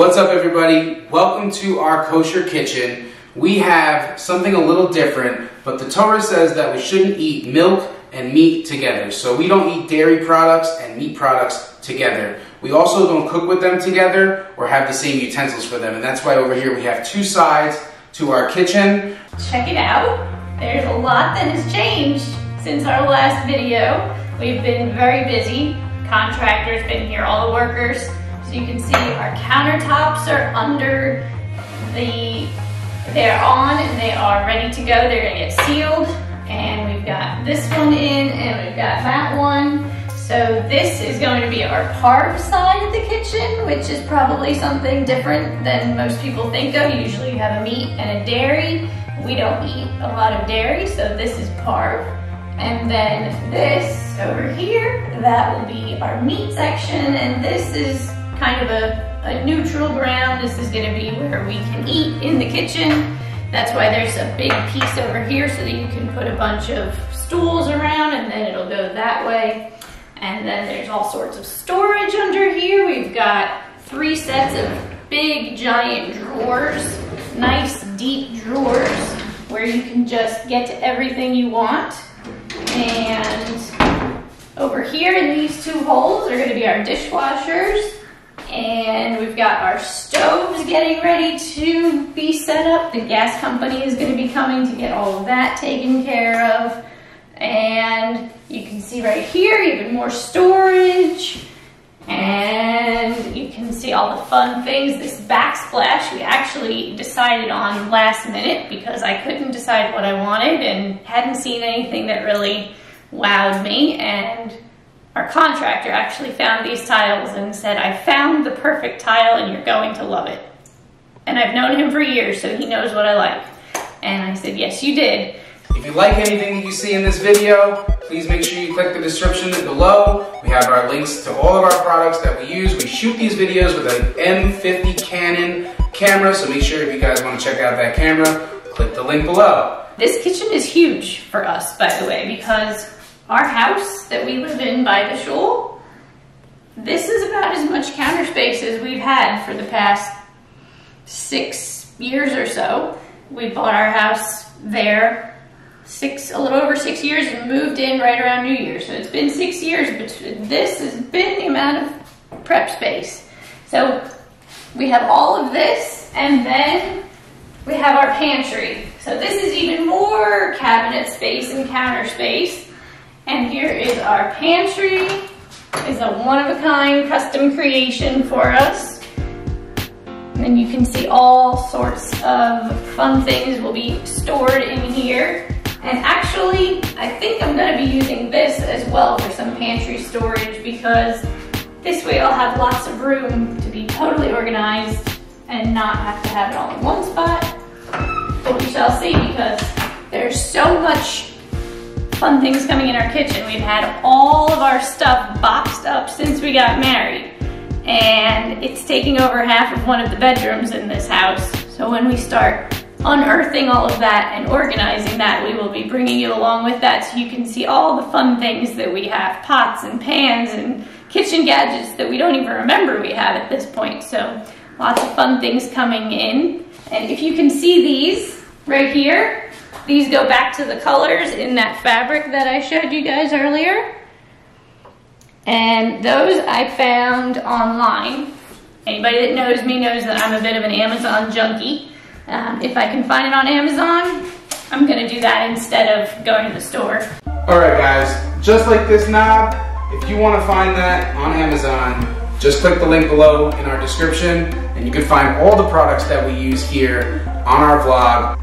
What's up everybody? Welcome to our kosher kitchen. We have something a little different, but the Torah says that we shouldn't eat milk and meat together. So we don't eat dairy products and meat products together. We also don't cook with them together or have the same utensils for them. And that's why over here we have two sides to our kitchen. Check it out. There's a lot that has changed since our last video. We've been very busy. Contractors been here, all the workers. So you can see our countertops are under the, they're on and they are ready to go. They're gonna get sealed. And we've got this one in and we've got that one. So this is going to be our parve side of the kitchen, which is probably something different than most people think of. Usually you have a meat and a dairy. We don't eat a lot of dairy, so this is parve. And then this over here, that will be our meat section. And this is kind of a, a neutral ground. This is gonna be where we can eat in the kitchen. That's why there's a big piece over here so that you can put a bunch of stools around and then it'll go that way. And then there's all sorts of storage under here. We've got three sets of big giant drawers, nice deep drawers where you can just get to everything you want. And over here in these two holes are gonna be our dishwashers. And we've got our stoves getting ready to be set up. The gas company is gonna be coming to get all of that taken care of. And you can see right here, even more storage. And you can see all the fun things. This backsplash we actually decided on last minute because I couldn't decide what I wanted and hadn't seen anything that really wowed me. And our contractor actually found these tiles and said, I found the perfect tile and you're going to love it. And I've known him for years, so he knows what I like. And I said, yes, you did. If you like anything that you see in this video, please make sure you click the description below. We have our links to all of our products that we use. We shoot these videos with an M50 Canon camera, so make sure if you guys want to check out that camera, click the link below. This kitchen is huge for us, by the way, because our house that we live in by the shul, this is about as much counter space as we've had for the past six years or so. We bought our house there six, a little over six years and moved in right around New Year. So it's been six years, but this has been the amount of prep space. So we have all of this and then we have our pantry. So this is even more cabinet space and counter space. And here is our pantry. It's a one-of-a-kind custom creation for us. And you can see all sorts of fun things will be stored in here. And actually, I think I'm gonna be using this as well for some pantry storage because this way I'll have lots of room to be totally organized and not have to have it all in one spot. But we shall see because there's so much fun things coming in our kitchen. We've had all of our stuff boxed up since we got married. And it's taking over half of one of the bedrooms in this house. So when we start unearthing all of that and organizing that, we will be bringing you along with that so you can see all the fun things that we have, pots and pans and kitchen gadgets that we don't even remember we have at this point. So lots of fun things coming in. And if you can see these right here, these go back to the colors in that fabric that I showed you guys earlier. And those I found online. Anybody that knows me knows that I'm a bit of an Amazon junkie. Um, if I can find it on Amazon, I'm gonna do that instead of going to the store. All right guys, just like this knob, if you wanna find that on Amazon, just click the link below in our description and you can find all the products that we use here on our vlog